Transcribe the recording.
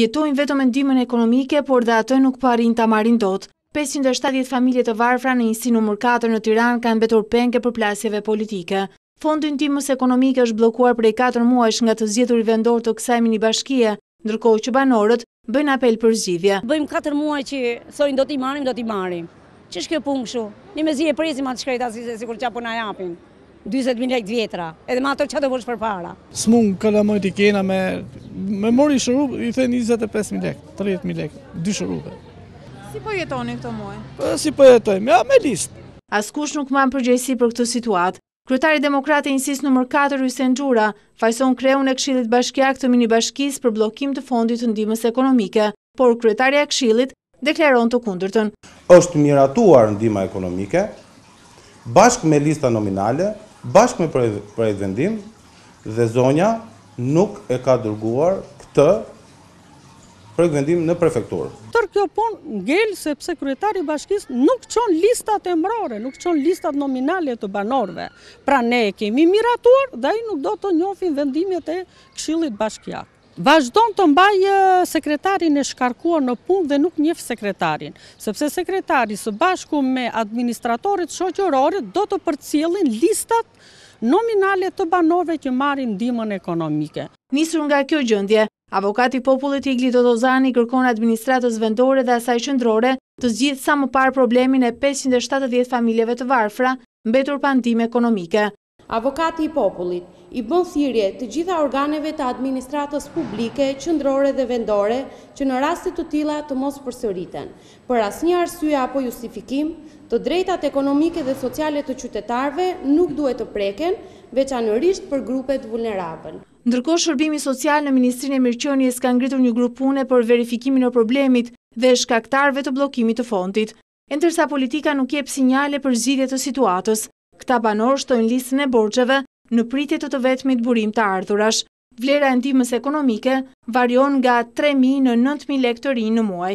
Jetojnë vetëm me ndihmën ekonomike, por dhe atë nuk po arrijnë ta marrin dot. Pesëqind e shtatëdhjetë familje të varfra në njësinë numër katër në Tiranë kanë mbetur peng e përplasjeve politike. Fondi i ndihmës ekonomike është bllokuar prej katër muajsh nga të zgjedhurit vendor të kësaj minibashkie, ndërkohë që banorët Bëjnë apel për zgjidhje. Bëjmë katër muaj që thojnë do t'i marrim, do t'i marrim. Ç'është kjo punë kështu? Ne mezi e presim atë shkretë asi sikur çfarë po na japin. 40 mijë lekë të vjetra. Edhe me ato çfarë do bësh përpara? S'mund kalamajt i kena me me marr shurub, i the 25 mijë lekë, 30 mijë lekë, dy shurube. Si po jetoni këto muaj? Po si po jetojmë? Ja me listë. Askush nuk marr përgjegjësi për këtë situatë. Kryetari demokrat i njësisë numër katër, Hysen Xhura, fajëson kreun e Këshillit Bashkiak të Minibashkisë për bllokim të Fondit të Ndihmës Ekonomike, por kryetarja e Këshillit deklaron të kundërtën. Është miratuar ndihma ekonomike, bashkë me lista nominale, bashkë me projektvendim dhe zonja nuk e ka dërguar këtë projektvendim në prefekturë. Tërë kjo punë ngel sepse kryetari i bashkisë nuk çon listat emërore, nuk çon listat nominale të banorëve. Pra ne e kemi miratuar dhe ai nuk do të njofi vendimet e këshillit bashkiak. Vazhdon të mbajë sekretarin e shkarkuar në punë dhe nuk njef sekretarin, sepse sekretari së bashku me administratoret shoqërore do të përcjellin listat nominale të banorëve që marrin ndihmën ekonomike. Nisur nga kjo gjendje, Avokati i popullit Igli Totozani kërkon administratës vendore dhe asaj qendrore të zgjidhë sa më parë problemin e pesëqind e shtatëdhjetë familjeve të varfra mbetur pa ndihmë ekonomike. Avokati i popullit i bën thirrje të gjitha organeve të administratës publike qendrore dhe vendore që në raste të tilla të mos përsëriten, për asnjë arsye apo justifikim, të drejtat ekonomike dhe sociale të qytetarëve nuk duhet të preken, veçanërisht për grupet vulnerabël. Ndërkohë Shërbimi Social në Ministrinë e Mirëqenies ka ngritur një grup pune për verifikimin e problemit dhe shkaktarëve të bllokimit të fondit. E ndërsa politika nuk jep sinjale për zgjidhje të situatës, këta banorë shtojnë listën e borxheve në pritje të të vetmit burim të ardhurash. Vlera e ndihmës ekonomike varion nga tre mijë në nëntë mijë lekë të rinj në muaj.